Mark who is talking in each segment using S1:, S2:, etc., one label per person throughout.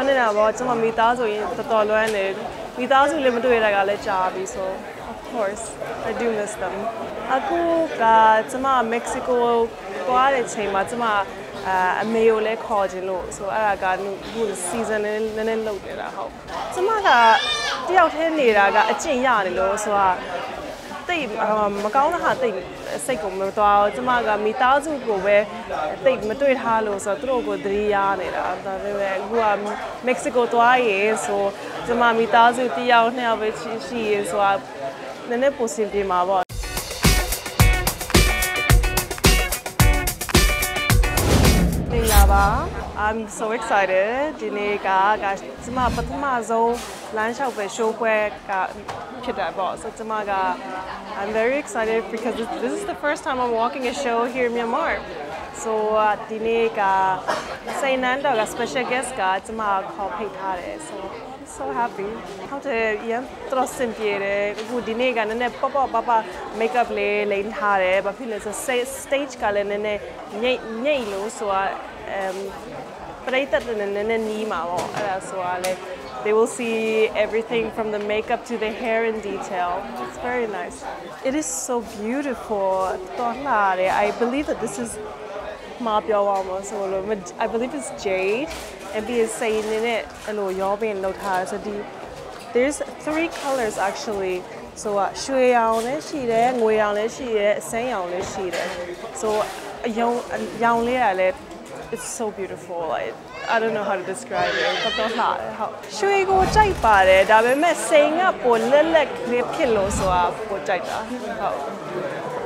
S1: လွမ်းနေတာပေါ့ကျွန်မမိသားဆိုရင်တော်တော်လွမ်းနေမိသားစုလည်းမတွေ့ရတာကလည်းကြာပြီဆို of course I do miss them အခုကကျွန်မမက္ကဆီကိုသွားတဲ့ချိန်မှာကျွန်မအာအမေကိုလည်းခေါ်ခြင်းလို့ဆိုအဲ့ဒါကအခု season နဲ့နည်းနည်းလုပ်နေတာဟုတ်ကျွန်မကတယောက်တည်းနေတာကအကျင့်ရနေလို့ဆိုတာ တိတ်မကောင်းတဲ့ဟာတိတ်စိတ်ကိုမသွားဘူးကျမကမိသားစုကိုပဲတိတ်မတွေ့ထားလို့ဆိုတော့သူတို့ကိုသတိရနေတာဒါပေမဲ့အခုကမက္ကဆီကိုသွားရေဆိုကျမမိသားစုတယောက်နှစ်ယောက်ပဲရှိရှိရေဆိုတာနည်းနည်းပိုစင်ပြေမှာပေါ့မင်္ဂလာပါ I'm so excited ဒီနေ့ကကကျမပထမဆုံးလမ်းလျှောက်ပဲ show ပွဲကဖြစ်တာပေါ့ so ကျမက I'm very excited because this, this is the first time I'm walking a show here in Myanmar so ဒီနေ့ကစိန်နန်းတော်က special guest ကကျမခေါ်ဖိတ်ထားတယ် so so happy. How to yeah, trusting piere, good dine gan ne papa papa makeup lay, lay in hare, but feel it's a stage kale ne ne nee, nee no so uh, um praita ne ne ni ma lo ara so uh, ale. They will see everything from the makeup to the hair in detail. It's very nice. It is so beautiful. I believe that this is Mapio almost. I believe it's jade. And be saying in it အဲ့လိုရောပင်လောက်ထားဆိုဒီ there's three colors actually so ရွှေရောင်လည်းရှိတယ်ငွေရောင်လည်းရှိတယ်အစမ်းရောင်လည်းရှိတယ် so အယုံရောင်လေးကလည်း it's so beautiful like I don't know how to describe it တော်တော်လှတယ်ဟုတ်ရွှေကိုကြိုက်ပါတယ်ဒါပေမဲ့စိန်ကပိုလက်လက်ကလေးဖြစ်လို့ဆိုတာပိုကြိုက်တာဟုတ်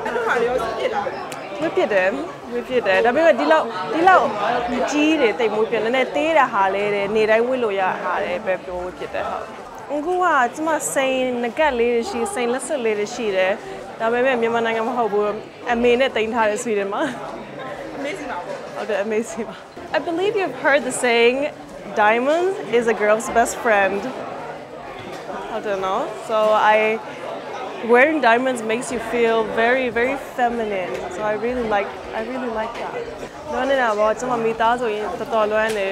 S2: အဲ့လိုဟာတွေရောဖြစ်လာတယ်
S1: မဖြစ်တယ်မဖြစ်တယ်ဒါပေမဲ့ဒီလောက်ဒီလောက်ကြီးတယ်တိတ်မိုးပြနည်းနည်းသေးတဲ့ဟာလေးတွေနေတိုင်းဝစ်လို့ရဟာတယ်ပဲပြောဝစ်ဖြစ်တယ်ဟုတ်အခုကကျမစိန်ငကက်လေးတွေရှိစိန်လက်စွပ်လေးတွေရှိတယ်ဒါပေမဲ့မြန်မာနိုင်ငံမဟုတ်ဘူးအမေနဲ့တင်ထားတဲ့ဆွေတယ်မှာ
S2: amazing ပါပေါ့
S1: Okay, amazing. I believe you've heard the saying, diamond is a girl's best friend. I don't know. So I, wearing diamonds makes you feel very, very feminine. So I really like, I really like that. လွမ်းနေတာပေါ့ကျွန်မမိသားဆိုရင်တော်တော်လွမ်းနေ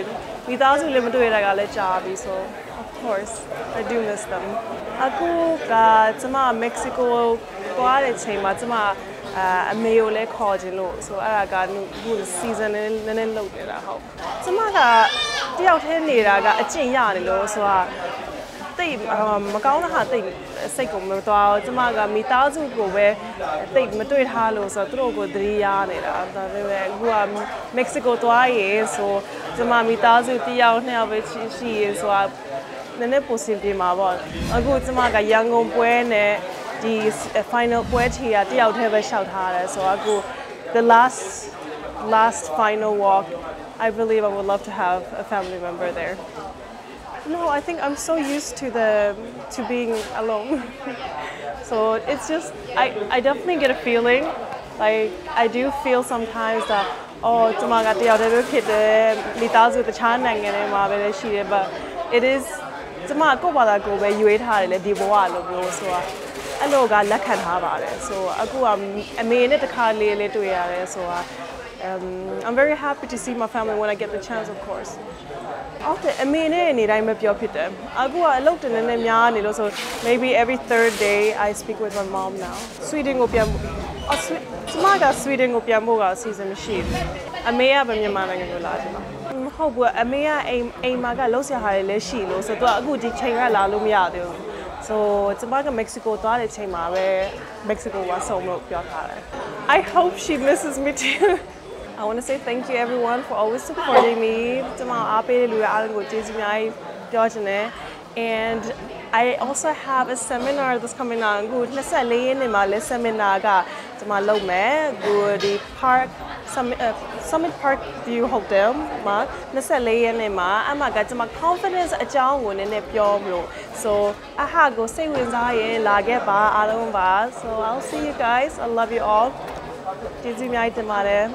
S1: မိသားစုလည်းမတွေ့ရတာကလည်းကြာပြီဆို of course I do miss them အခုကကျွန်မမက္ကဆီကိုသွားတဲ့ချိန်မှာကျွန်မအာအမေကိုလည်းခေါ်ခြင်းလို့ဆိုအဲ့ဒါကအခု season နဲ့နည်းနည်းလုပ်နေတာဟုတ်ကျမကတယောက်တည်းနေတာကအကျင့်ရနေလို့ဆိုတာတိတ်မကောင်းတဲ့ဟာတိတ် စိတ်ကိုမသွားဘူးကျမကမိသားစုကိုပဲတိတ်မတွေ့ထားလို့ဆိုတော့သူတို့ကိုသတိရနေတာဒါပေမဲ့အခုကမက္ကဆီကိုသွားရေဆိုကျမမိသားစုတယောက်နှစ်ယောက်ပဲရှိရှိရေဆိုတာနည်းနည်းပိုစင်ပြေမှာပေါ့အခုကျမကရန်ကုန်ပွဲနဲ့ဒီ final ပွဲချီကတယောက်တည်းပဲရှောက်ထားတယ်ဆိုတော့အခု the last last final walk I believe I would love to have a family member there no I think I'm so used to the to being alone so it's just I I definitely get a feeling like I do feel sometimes that oh ကျမကတယောက်တည်းပဲဖြစ်တယ်မိသားစုတခြားနိုင်ငံတွေမှာပဲရှိတယ် but it is ကျမကိုယ့်ဘာသာကိုယ်ပဲရွေးထားတယ်လေဒီဘဝလိုမျိုးဆိုတာအဲ့လိုကလက်ခံထားပါတယ်ဆိုအခုကအမေနဲ့တခါလေးလေးတွေ့ရတယ်ဆိုတာ um I'm very happy to see my family when I get the chance of course ဟုတ်တယ်အမေနဲ့နေတိုင်းမပြောဖြစ်တယ်အခုကအလုပ်တင်နေနေများနေလို့ဆို maybe every third day I speak with my mom now Sweden ကိုပြန်အော်ကျမက Sweden ကိုပြန်ဖို့ကအစီအစဉ်မရှိဘူးအမေကပဲမြန်မာနိုင်ငံကိုလာတယ်မဟုတ်ဘူးအမေကအိမ်အိမ်မှာကလုံးဆရာဟာတွေလည်းရှိလို့ဆိုတော့အခုဒီချိန်ကလာလို့မရသေးဘူး so ကျမကမက္ကဆီကိုသွားတဲ့ချိန်မှာပဲမက္ကဆီကိုကဆုံးလို့ပြောထားတယ် I hope she misses me too I want to say thank you everyone for always supporting me ကျမအားပေးတဲ့လူတွေအားလုံးကိုကျေးဇူးအများကြီးပြောချင်တယ် and I also have a seminar that's coming on အခု24ရက်နေ့မှာလည်း seminar ကကျမလုပ်မယ်အခုဒီ park summit uh, summit park view hotel မှာ24ရက်နေ့မှာအမှကကျမ confidence အကြောင်းကိုနည်းနည်းပြောမလို့ so အဟာကိုစိတ်ဝင်စားရင်လာခဲ့ပါအားလုံးပါ so I'll see you guys I love you all ကျေးဇူးအများကြီးတင်ပါတယ်